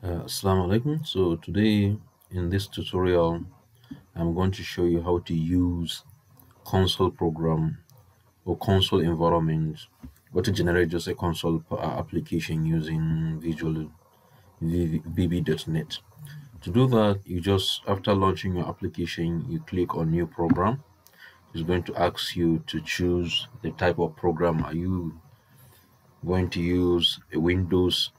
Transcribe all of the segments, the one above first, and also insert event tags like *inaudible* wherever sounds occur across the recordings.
Uh, Assalamu alaikum. So today in this tutorial, I'm going to show you how to use console program or console environment or to generate just a console uh, application using Visual VB.NET. To do that, you just after launching your application, you click on new program. It's going to ask you to choose the type of program. Are you going to use a Windows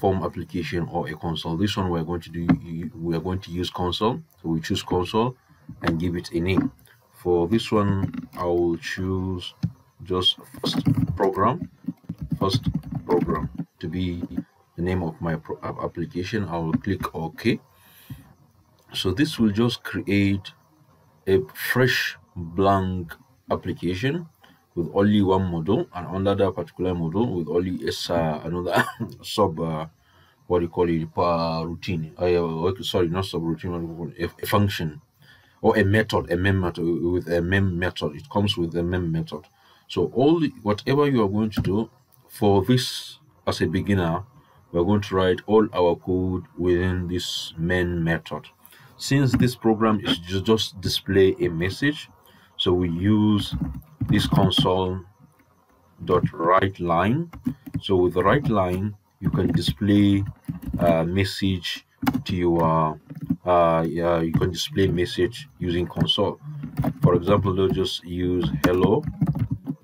form application or a console. This one we're going to do we are going to use console. So we choose console and give it a name. For this one i will choose just first program first program to be the name of my uh, application. I will click ok. So this will just create a fresh blank application with only one module and under that particular module with only uh, another *coughs* sub uh, what do you call it uh, routine uh, sorry not sub routine a, a function or a method a mem method with a mem method. It comes with a mem method. So all the, whatever you are going to do for this as a beginner we're going to write all our code within this main method. Since this program is just display a message so we use this console dot write line. So with the write line you can display a message to your uh, yeah, you can display message using console. For example let's just use hello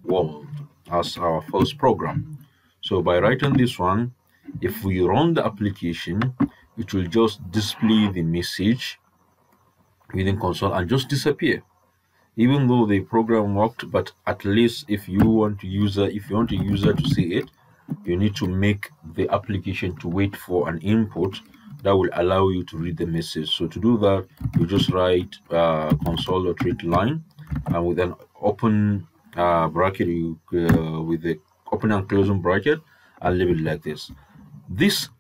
world as our first program. So by writing this one if we run the application it will just display the message within console and just disappear even though the program worked but at least if you want to user if you want a user to see it you need to make the application to wait for an input that will allow you to read the message. So to do that you just write uh, read line and with an open uh, bracket you uh, with the open and closing bracket and leave it like this. This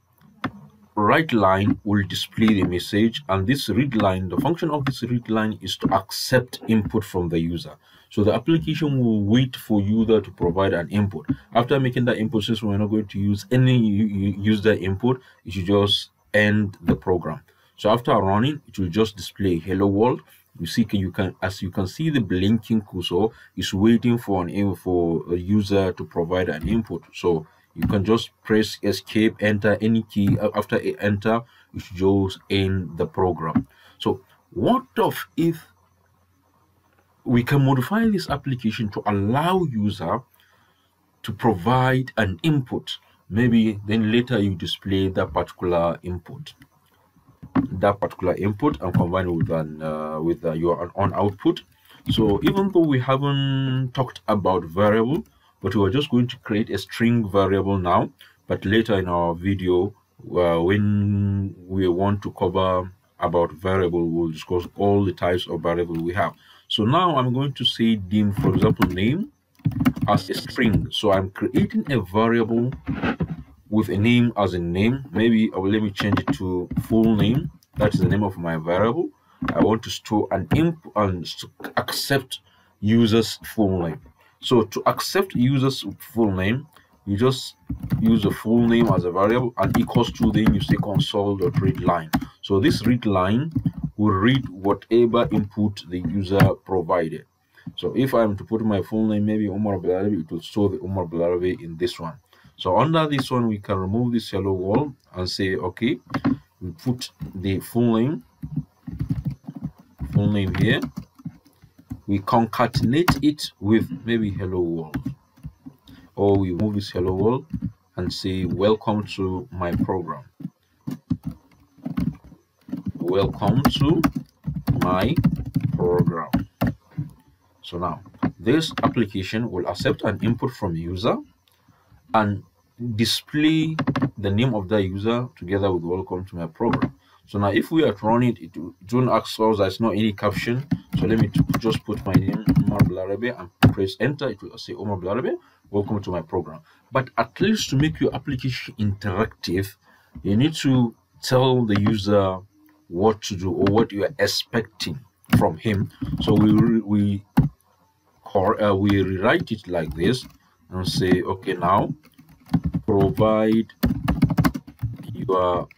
write line will display the message and this read line the function of this read line is to accept input from the user. So the application will wait for user to provide an input. After making that input since we're not going to use any user input. It should just end the program. So after running it will just display hello world. You see can you can as you can see the blinking cursor is waiting for an for a user to provide an input. So you can just press escape enter any key after enter it shows in the program. So what of if we can modify this application to allow user to provide an input? Maybe then later you display that particular input. That particular input and combine it with an uh, with uh, your own output. So even though we haven't talked about variable but we're just going to create a string variable now but later in our video uh, when we want to cover about variable we'll discuss all the types of variable we have. So now i'm going to say dim for example name as a string. So i'm creating a variable with a name as a name. Maybe I will let me change it to full name. That is the name of my variable. I want to store an input and accept users full name so to accept user's full name, you just use the full name as a variable and equals to then you say console.read line. So this read line will read whatever input the user provided. So if I'm to put my full name, maybe Omar Balarabi, it will store the Omar Balarabi in this one. So under this one, we can remove this hello world and say, okay, we put the full name, full name here, we concatenate it with maybe hello world. Or we move this hello world and say welcome to my program. Welcome to my program. So now this application will accept an input from user and display the name of the user together with welcome to my program so now if we are running it, it won't ask us there's not any caption. So let me just put my name Omar Balarabi and press enter. It will say Omar Balarabi welcome to my program. But at least to make your application interactive you need to tell the user what to do or what you are expecting from him. So we we uh, we rewrite it like this and say okay now provide your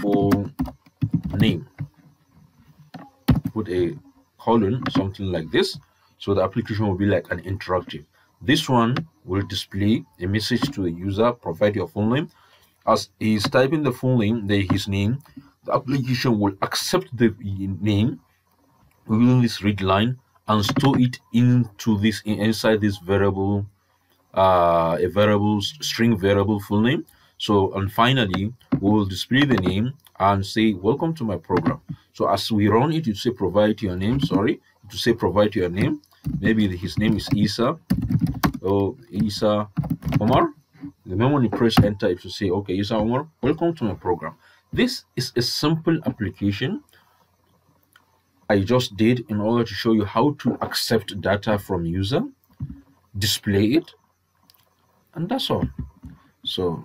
full name. Put a colon something like this so the application will be like an interactive. This one will display a message to the user provide your full name. As he's typing the full name the his name the application will accept the name within this read line and store it into this inside this variable uh, a variable string variable full name so and finally we will display the name and say welcome to my program. So as we run it you say provide your name sorry. To say provide your name. Maybe his name is isa or oh, isa omar. The moment when you press enter it will say okay isa omar welcome to my program. This is a simple application I just did in order to show you how to accept data from user, display it, and that's all. So